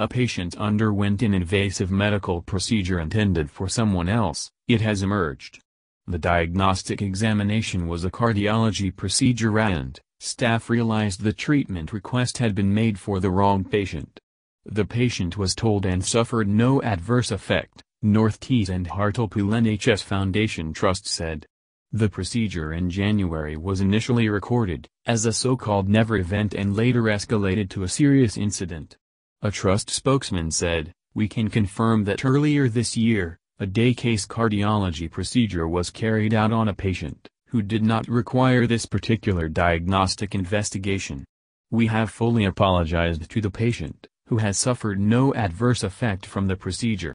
A patient underwent an invasive medical procedure intended for someone else, it has emerged. The diagnostic examination was a cardiology procedure and, staff realized the treatment request had been made for the wrong patient. The patient was told and suffered no adverse effect, North Tees and Hartlepool NHS Foundation Trust said. The procedure in January was initially recorded as a so-called never event and later escalated to a serious incident. A trust spokesman said, we can confirm that earlier this year, a day case cardiology procedure was carried out on a patient, who did not require this particular diagnostic investigation. We have fully apologized to the patient, who has suffered no adverse effect from the procedure.